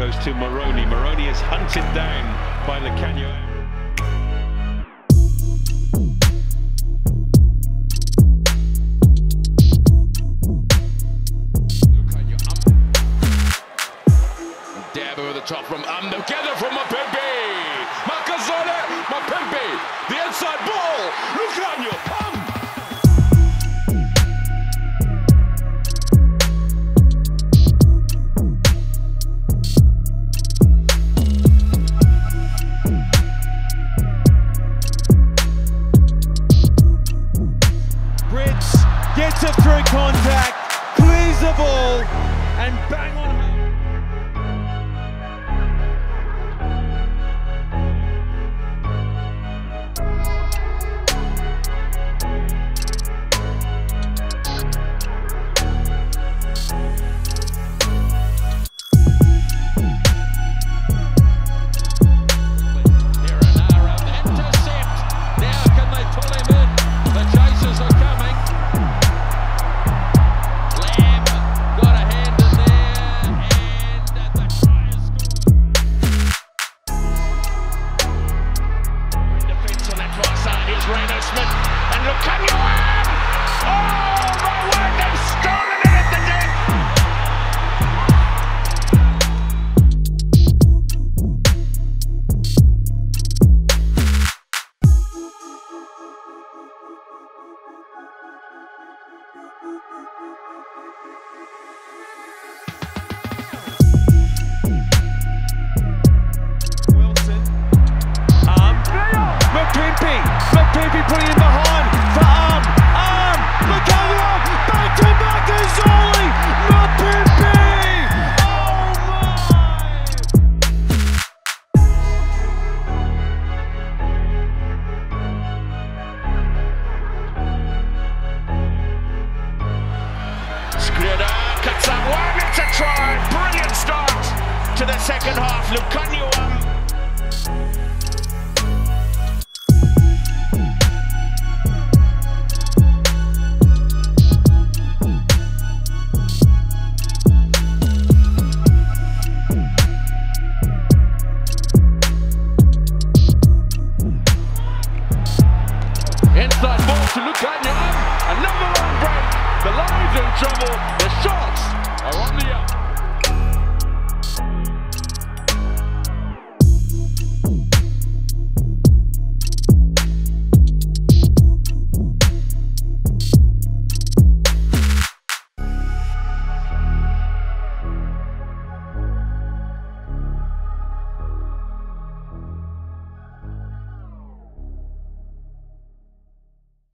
goes to Moroni. Moroni is hunted down by Lukhanyo. Dab over the top from um, together from it through contact, clears the ball, and bang on. And Lukhanyo. To the second half. Lukhanyo um, Inside ball to Lukhanyo. Another long break. The Lions in trouble. The